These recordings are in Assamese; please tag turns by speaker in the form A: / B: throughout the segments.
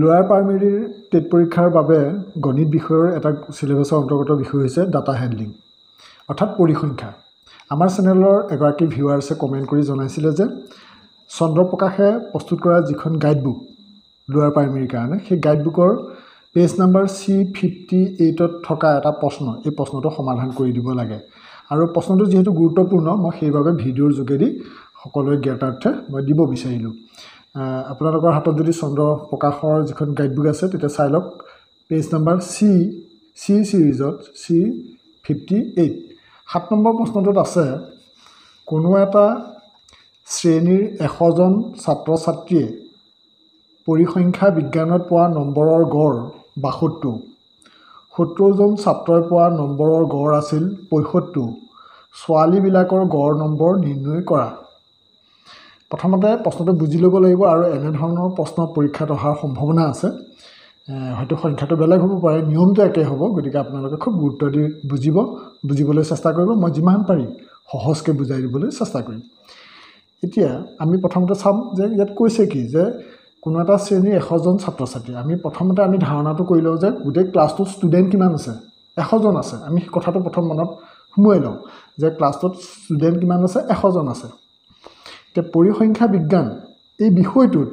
A: লোৱাৰ প্ৰাইমেৰীৰ টেট পৰীক্ষাৰ বাবে গণিত বিষয়ৰ এটা চিলেবাছৰ অন্তৰ্গত বিষয় হৈছে ডাটা হেণ্ডলিং অৰ্থাৎ পৰিসংখ্যা। আমাৰ চেনেলৰ এগৰাকী ভিউৱাৰ্ছে কমেণ্ট কৰি জনাইছিলে যে চন্দ্ৰপ্ৰকাশে প্ৰস্তুত কৰা যিখন গাইডবুক লোৱাৰ প্ৰাইমেৰীৰ কাৰণে সেই গাইডবুকৰ পেজ নাম্বাৰ চি ফিফটি এইটত থকা এটা প্ৰশ্ন এই প্ৰশ্নটো সমাধান কৰি দিব লাগে। আৰু প্ৰশ্নটো যিহেতু গুৰুত্বপূৰ্ণ মই সেইবাবে ভিডিঅ'ৰ যোগেদি সকলোৱে জ্ঞাতাৰ্থে মই দিব বিচাৰিলোঁ। আপোনালোকৰ হাতত যদি চন্দ্ৰ প্ৰকাশৰ যিখন গাইডবুক আছে তেতিয়া চাই লওক। পেজ নাম্বাৰ চি চি ছিৰিজত চি ফিফটি এইট সাত নম্বৰ প্ৰশ্নটোত আছে কোনো এটা শ্ৰেণীৰ এশজন ছাত্ৰ ছাত্ৰীয়ে পৰিসংখ্যা বিজ্ঞানত পোৱা নম্বৰৰ গড় বাসত্তৰ। সত্তৰজন ছাত্ৰই পোৱা নম্বৰৰ গড় আছিল পঁয়সত্তৰ। ছোৱালীবিলাকৰ গড় নম্বৰ নিৰ্ণয় কৰা। প্ৰথমতে প্ৰশ্নটো বুজি ল'ব লাগিব আৰু এনেধৰণৰ প্ৰশ্ন পৰীক্ষাত অহাৰ সম্ভাৱনা আছে। হয়তো সংখ্যাটো বেলেগ হ'ব পাৰে নিয়মটো একেই হ'ব গতিকে আপোনালোকে খুব গুৰুত্ব দি বুজিব বুজিবলৈ চেষ্টা কৰিব মই যিমান পাৰি সহজকৈ বুজাই দিবলৈ চেষ্টা কৰিম। এতিয়া আমি প্ৰথমতে চাম যে ইয়াত কৈছে কি যে কোনো এটা শ্ৰেণীৰ এশজন ছাত্ৰ ছাত্ৰী আমি প্ৰথমতে আমি ধাৰণাটো কৰি লওঁ যে গোটেই ক্লাছটোত ষ্টুডেণ্ট কিমান আছে এশজন আছে আমি কথাটো প্ৰথম মনত সোমোৱাই লওঁ যে ক্লাছটোত ষ্টুডেণ্ট কিমান আছে এশজন আছে। এতিয়া পৰিসংখ্যা বিজ্ঞান এই বিষয়টোত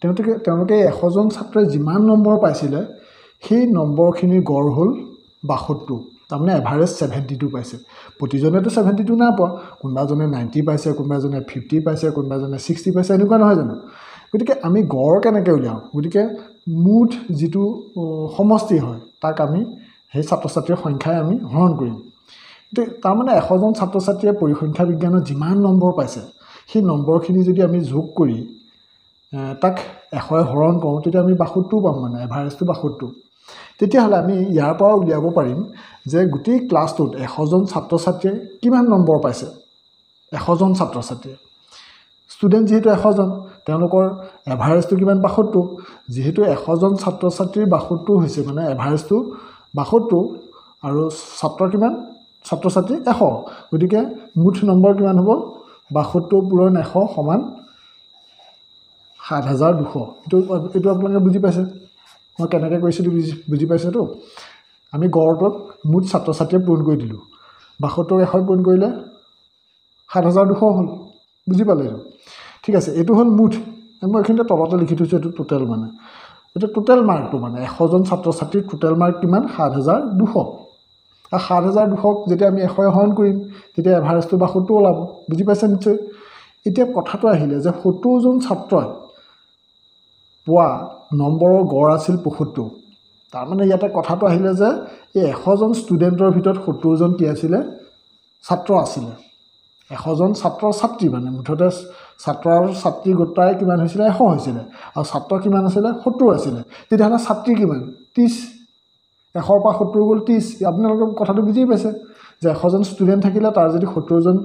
A: তেওঁলোকে তেওঁলোকে এশজন ছাত্ৰই যিমান নম্বৰ পাইছিলে সেই নম্বৰখিনিৰ গড় হ'ল বাসত্তৰ। তাৰমানে এভাৰেজ ছেভেণ্টি টু পাইছে। প্ৰতিজনেতো ছেভেণ্টি টু নাই পোৱা। কোনোবা এজনে নাইণ্টি পাইছে কোনোবা এজনে ফিফটি পাইছে কোনোবা এজনে ছিক্সটি পাইছে এনেকুৱা নহয় জানো? গতিকে আমি গড় কেনেকৈ উলিয়াওঁ? গতিকে মুঠ যিটো সমষ্টি হয় তাক আমি সেই ছাত্ৰ ছাত্ৰীৰ সংখ্যাই আমি হৰণ কৰিম। তাৰমানে এশজন ছাত্ৰ ছাত্ৰীয়ে পৰিসংখ্যা বিজ্ঞানত যিমান নম্বৰ পাইছে সেই নম্বৰখিনি যদি আমি যোগ কৰি তাক এশই হৰণ কৰোঁ তেতিয়া আমি বাসত্তৰ পাম মানে এভাৰেজটো বাসত্তৰ। তেতিয়াহ'লে আমি ইয়াৰ পৰা উলিয়াব পাৰিম যে গোটেই ক্লাছটোত এশজন ছাত্ৰ ছাত্ৰীয়ে কিমান নম্বৰ পাইছে? এশজন ছাত্ৰ ছাত্ৰীয়ে ষ্টুডেণ্ট যিহেতু এশজন তেওঁলোকৰ এভাৰেজটো কিমান বাসত্তৰ? যিহেতু এশজন ছাত্ৰ ছাত্ৰীৰ বাসত্তৰ হৈছে মানে এভাৰেজটো বাসত্তৰ আৰু ছাত্ৰ কিমান? ছাত্ৰ ছাত্ৰী এশ। গতিকে মুঠ নম্বৰ কিমান হ'ব? বাসত্তৰ পূৰণ এশ সমান সাত হাজাৰ দুশ। এইটো এইটো আপোনালোকে বুজি পাইছে? মই কেনেকৈ কৰিছিলোঁ বুজি বুজি পাইছেতো? আমি গড়টোক মুঠ ছাত্ৰ ছাত্ৰীয়ে পূৰণ কৰি দিলোঁ। বাসত্তৰ এশই পূৰণ কৰিলে সাত হাজাৰ দুশ হ'ল। বুজি পালে এইটো? ঠিক আছে এইটো হ'ল মুঠ। মই এইখিনিতে তলতে লিখি থৈছোঁ এইটো টোটেল মানে। এইটো টোটেল মাৰ্কটো মানে এশজন ছাত্ৰ ছাত্ৰীৰ টোটেল মাৰ্ক কিমান? সাত হাজাৰ দুশ। আৰু সাত হাজাৰ দুশক যেতিয়া আমি এশই হৰণ কৰিম তেতিয়া এভাৰেজটো বাসত্তৰ ওলাব। বুজি পাইছে নিশ্চয়? এতিয়া কথাটো আহিলে যে সত্তৰজন ছাত্ৰই পোৱা নম্বৰৰ গড় আছিল পঁয়সত্তৰ। তাৰমানে ইয়াতে কথাটো আহিলে যে এই এশজন ষ্টুডেণ্টৰ ভিতৰত সত্তৰজন কি আছিলে? ছাত্ৰ আছিলে। এশজন ছাত্ৰ ছাত্ৰী মানে মুঠতে ছাত্ৰ আৰু ছাত্ৰী গোটাই কিমান হৈছিলে? এশ হৈছিলে। আৰু ছাত্ৰ কিমান আছিলে? সত্তৰ আছিলে। তেতিয়াহ'লে ছাত্ৰী কিমান? ত্ৰিছ এশৰ পৰা সত্তৰ গ'ল ত্ৰিছ আপোনালোকে কথাটো বুজি পাইছে যে এশজন ষ্টুডেণ্ট থাকিলে তাৰ যদি সত্তৰজন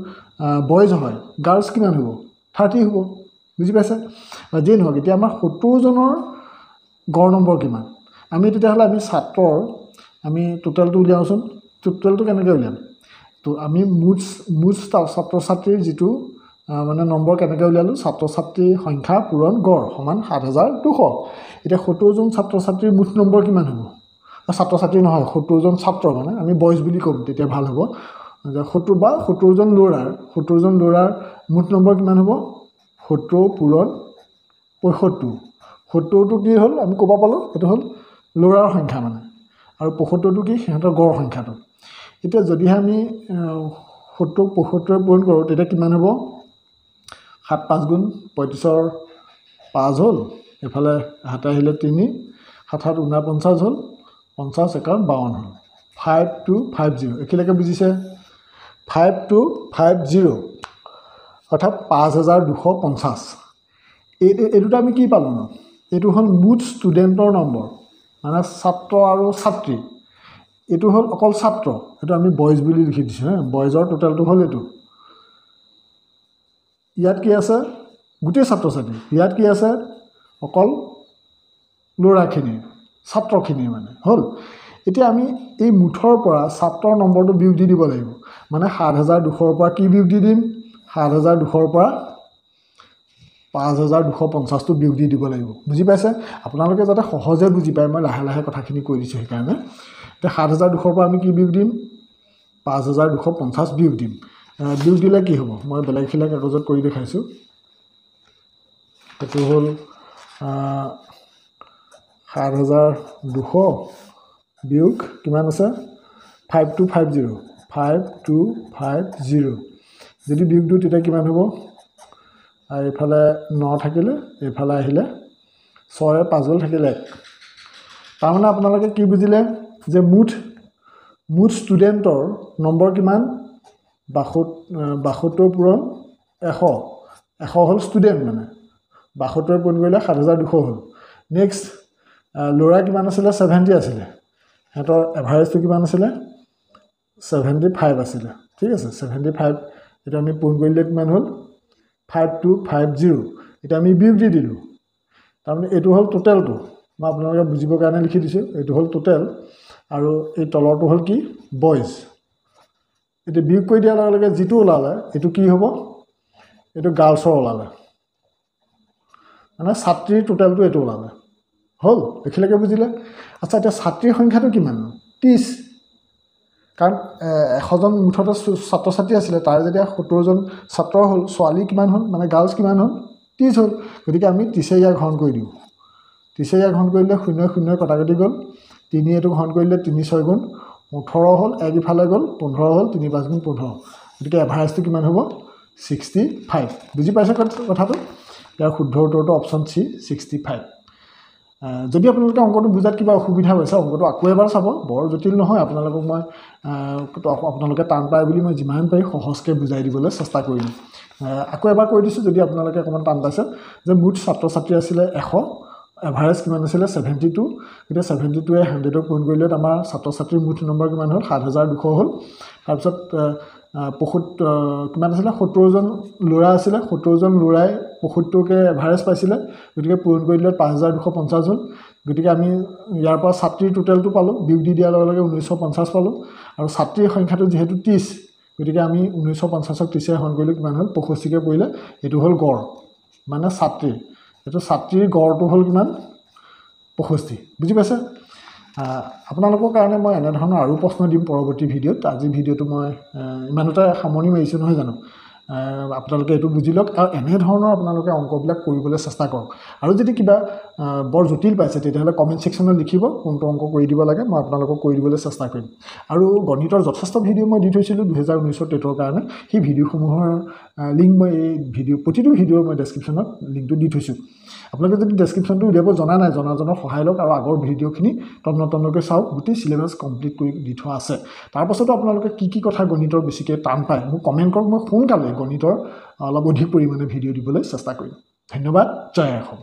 A: বইজ হয় গাৰ্লছ কিমান হ'ব? থাৰ্টি হ'ব। বুজি পাইছে? যিয়ে নহওক এতিয়া আমাৰ সত্তৰজনৰ গড় নম্বৰ কিমান? আমি তেতিয়াহ'লে আমি ছাত্ৰৰ আমি টোটেলটো উলিয়াওঁচোন। টোটেলটো কেনেকৈ উলিয়াম? তো আমি মুঠ মুঠ ছাত্ৰ ছাত্ৰীৰ যিটো মানে নম্বৰ কেনেকৈ উলিয়ালোঁ? ছাত্ৰ ছাত্ৰীৰ সংখ্যা পূৰণ গড় সমান সাত হাজাৰ দুশ। এতিয়া সত্তৰজন ছাত্ৰ ছাত্ৰীৰ মুঠ নম্বৰ কিমান হ'ব? ছাত্ৰ ছাত্ৰী নহয় সত্তৰজন ছাত্ৰ মানে আমি বইজ বুলি ক'ম তেতিয়া ভাল হ'ব। যে সত্তৰ বা সত্তৰজন ল'ৰাৰ সত্তৰজন ল'ৰাৰ মুঠ নম্বৰ কিমান হ'ব? সত্তৰ পূৰণ পঁয়সত্তৰ। সত্তৰটো কি হ'ল? আমি ক'ব পালোঁ সেইটো হ'ল ল'ৰাৰ সংখ্যা মানে। আৰু পঁয়সত্তৰটো কি? সিহঁতৰ গড় সংখ্যাটো। এতিয়া যদিহে আমি সত্তৰ পঁয়সত্তৰে পূৰণ কৰোঁ তেতিয়া কিমান হ'ব? সাত পাঁচ গুণ পঁয়ত্ৰিছৰ পাঁচ হ'ল এইফালে হাতে আহিলে তিনি সাত সাত ঊনপঞ্চাছ হ'ল পঞ্চাছ একাউণ্ট বাৱন্ন। হ'ল ফাইভ টু ফাইভ জিৰ' একেলগে বুজিছে? ফাইভ টু ফাইভ জিৰ' অৰ্থাৎ পাঁচ হাজাৰ দুশ পঞ্চাছ। এই এইটোতে আমি কি পালোঁ ন? এইটো হ'ল মুঠ ষ্টুডেণ্টৰ নম্বৰ মানে ছাত্ৰ আৰু ছাত্ৰী। এইটো হ'ল অকল ছাত্ৰ। সেইটো আমি বইজ বুলি লিখি দিছোঁ হে। বইজৰ টোটেলটো হ'ল এইটো। ইয়াত কি আছে? গোটেই ছাত্ৰ ছাত্ৰী ইয়াত কি আছে? অকল ল'ৰাখিনিৰ। ছাত্ৰখিনিৰ মানে হ'ল? এতিয়া আমি এই মুঠৰ পৰা ছাত্ৰৰ নম্বৰটো বিয়োগ দি দিব লাগিব। মানে সাত হাজাৰ দুশৰ পৰা কি বিয়োগ দি দিম? সাত হাজাৰ দুশৰ পৰা পাঁচ হাজাৰ দুশ পঞ্চাছটো বিয়োগ দি দিব লাগিব। বুজি পাইছে? আপোনালোকে যাতে সহজে বুজি পায় মই লাহে লাহে কথাখিনি কৈ দিছোঁ সেইকাৰণে। এতিয়া সাত হাজাৰ দুশৰ পৰা আমি কি বিয়োগ দিম? পাঁচ হাজাৰ দুশ পঞ্চাছ বিয়োগ দিম। বিয়োগ দিলে কি হ'ব? মই বেলেগ বেলেগ কাগজত কৰি দেখাইছোঁ। এইটো হ'ল সাত হাজাৰ দুশ বিয়োগ কিমান আছে? Five two five zero' five two five zero' যদি বিয়োগ দিওঁ তেতিয়া কিমান হ'ব? এইফালে ন থাকিলে এইফালে আহিলে ছয় পাঁচডাল থাকিলে এক। তাৰমানে আপোনালোকে কি বুজিলে? যে মুঠ মুঠ ষ্টুডেণ্টৰ নম্বৰ কিমান? বাসত বাসত্তৰ পূৰণ এশ। এশ হ'ল ষ্টুডেণ্ট মানে। বাসত্তৰ পূৰণ কৰিলে সাত হাজাৰ দুশ হ'ল। নেক্সট ল'ৰা কিমান আছিলে? ছেভেণ্টি আছিলে। সিহঁতৰ এভাৰেজটো কিমান আছিলে? ছেভেণ্টি ফাইভ আছিলে। ঠিক আছে ছেভেণ্টি ফাইভ এতিয়া আমি পূৰণ কৰিলে কিমান হ'ল? ফাইভ টু ফাইভ জিৰ' এতিয়া আমি বিয়োগ দি দিলোঁ। তাৰমানে এইটো হ'ল টোটেলটো মই আপোনালোকে বুজিবৰ কাৰণে লিখি দিছোঁ। এইটো হ'ল টোটেল আৰু এই তলৰটো হ'ল কি? বইজ এতিয়া বিয়োগ কৰি দিয়াৰ লগে লগে যিটো ওলালে এইটো কি হ'ব? এইটো গাৰ্লছৰ ওলালে। মানে ছাত্ৰীৰ টোটেলটো এইটো ওলালে। হ'ল এইখিলৈকে বুজিলে? আচ্ছা এতিয়া ছাত্ৰীৰ সংখ্যাটো কিমান? ত্ৰিছ। কাৰণ এশজন মুঠতে ছাত্ৰ ছাত্ৰী আছিলে তাৰ যেতিয়া সত্তৰজন ছাত্ৰ হ'ল ছোৱালী কিমান হ'ল? মানে গাৰ্লছ কিমান হ'ল? ত্ৰিছ হ'ল। গতিকে আমি ত্ৰিছে ইয়াক গ্ৰহণ কৰি দিওঁ। ত্ৰিছে ইয়াক গ্ৰহণ কৰিলে শূন্য শূন্য কটাকটি গ'ল। তিনি এইটো গ্ৰহণ কৰিলে তিনি ছয় গুণ। ওঠৰ হ'ল এক ইফালে গ'ল। পোন্ধৰ হ'ল তিনি পাঁচ গুণ পোন্ধৰ। গতিকে এভাৰেজটো কিমান হ'ব? Sixty five. বুজি পাইছে কথা- কথাটো? ইয়াৰ শুদ্ধ উত্তৰটো অপশ্যন চি ছিক্সটি ফাইভ। যদি আপোনালোকে অংকটো বুজাত কিবা অসুবিধা হৈছে অংকটো আকৌ এবাৰ চাব। বৰ জটিল নহয় আপোনালোকক মই আপোনালোকে টান পায় বুলি মই যিমান পাৰি সহজকৈ বুজাই দিবলৈ চেষ্টা কৰিম। আকৌ এবাৰ কৈ দিছোঁ যদি আপোনালোকে অকণমান টান পাইছে যে মুঠ ছাত্ৰ ছাত্ৰী আছিলে এশ এভাৰেজ কিমান আছিলে? Seventy two. এতিয়া ছেভেণ্টি টুৱে হাণ্ড্ৰেডক পূৰণ কৰিলে আমাৰ ছাত্ৰ ছাত্ৰীৰ মুঠ নম্বৰ কিমান হ'ল? সাত হাজাৰ দুশ হ'ল। তাৰপিছত পঁসত্তৰ কিমান আছিলে? সত্তৰজন ল'ৰা আছিলে। সত্তৰজন ল'ৰাই পঁসত্তৰকৈ এভাৰেজ পাইছিলে গতিকে পূৰণ কৰি দিলে পাঁচ হাজাৰ দুশ পঞ্চাছ হ'ল। গতিকে আমি ইয়াৰ পৰা ছাত্ৰীৰ টোটেলটো পালোঁ বিয়োগ দি দিয়াৰ লগে লগে ঊনৈছশ পঞ্চাছ পালোঁ। আৰু ছাত্ৰীৰ সংখ্যাটো যিহেতু ত্ৰিছ গতিকে আমি ঊনৈছশ পঞ্চাছক ত্ৰিছে হৰণ কৰিলোঁ কিমান হ'ল? পঁষষ্ঠিকৈ পৰিলে এইটো হ'ল গড় মানে ছাত্ৰীৰ। এইটো ছাত্ৰীৰ গড়টো হ'ল কিমান? পঁষষ্ঠি বুজি পাইছে? আপোনালোকৰ কাৰণে মই এনেধৰণৰ আৰু প্ৰশ্ন দিম পৰৱৰ্তী ভিডিঅ'ত। আজি ভিডিঅ'টো মই ইমানতে সামৰণি মাৰিছোঁ নহয় জানো? আপোনালোকে এইটো বুজি লওক আৰু এনেধৰণৰ আপোনালোকে অংকবিলাক কৰিবলৈ চেষ্টা কৰক। আৰু যদি কিবা বৰ জটিল পাইছে তেতিয়াহ'লে কমেণ্ট ছেকশ্যনত লিখিব কোনটো অংক কৰি দিব লাগে মই আপোনালোকক কৰি দিবলৈ চেষ্টা কৰিম। আৰু গণিতৰ যথেষ্ট ভিডিঅ' মই দি থৈছিলোঁ দুহেজাৰ ঊনৈছৰ টেটৰ কাৰণে। সেই ভিডিঅ'সমূহৰ লিংক মই এই ভিডিঅ' প্ৰতিটো ভিডিঅ'ৰ মই ডেছক্ৰিপশ্যনত লিংকটো দি থৈছোঁ। আপোনালোকে যদি ডেছক্ৰিপশ্যনটো উলিয়াব জনা নাই জনাজনৰ সহায় লওক আৰু আগৰ ভিডিঅ'খিনি তন্ন তন্নকৈ চাওক গোটেই চিলেবাছ কমপ্লিট কৰি দি থোৱা আছে। তাৰপাছতো আপোনালোকে কি কি কথা গণিতৰ বেছিকৈ টান পায় মোক কমেণ্ট কৰক মই সোনকালে গণিতৰ অলপ অধিক পৰিমাণে ভিডিঅ' দিবলৈ চেষ্টা কৰিম। ধন্যবাদ জয় অসম